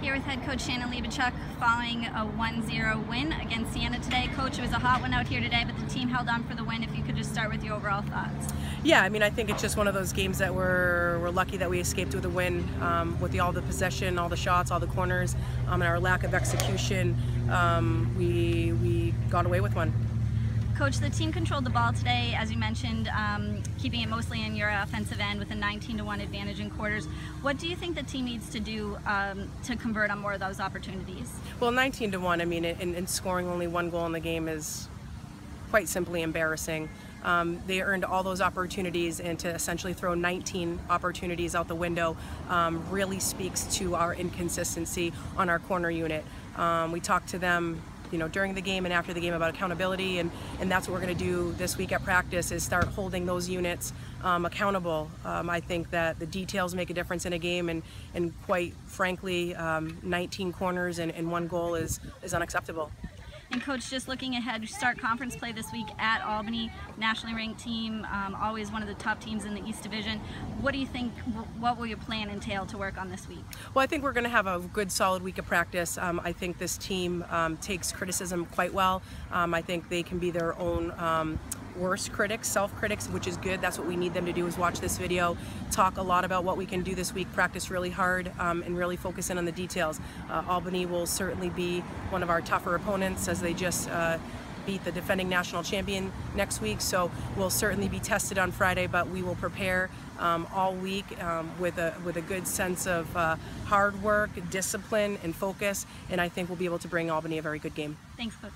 Here with head coach Shannon Hlebichuk following a 1-0 win against Siena today. Coach, it was a hot one out here today, but the team held on for the win. If you could just start with your overall thoughts. Yeah, I mean, I think it's just one of those games that we're, we're lucky that we escaped with a win um, with the, all the possession, all the shots, all the corners, um, and our lack of execution. Um, we, we got away with one. Coach, the team controlled the ball today, as you mentioned, um, keeping it mostly in your offensive end with a 19 to 1 advantage in quarters. What do you think the team needs to do um, to convert on more of those opportunities? Well, 19 to 1, I mean, and, and scoring only one goal in the game is quite simply embarrassing. Um, they earned all those opportunities and to essentially throw 19 opportunities out the window um, really speaks to our inconsistency on our corner unit. Um, we talked to them you know, during the game and after the game about accountability, and, and that's what we're going to do this week at practice is start holding those units um, accountable. Um, I think that the details make a difference in a game, and, and quite frankly, um, 19 corners and, and one goal is, is unacceptable. And coach, just looking ahead, start conference play this week at Albany, nationally ranked team, um, always one of the top teams in the East Division. What do you think? What will your plan entail to work on this week? Well, I think we're going to have a good, solid week of practice. Um, I think this team um, takes criticism quite well. Um, I think they can be their own um, worst critics, self-critics, which is good. That's what we need them to do is watch this video, talk a lot about what we can do this week, practice really hard, um, and really focus in on the details. Uh, Albany will certainly be one of our tougher opponents as they just uh, beat the defending national champion next week. So we'll certainly be tested on Friday, but we will prepare um, all week um, with a with a good sense of uh, hard work, discipline, and focus. And I think we'll be able to bring Albany a very good game. Thanks, coach.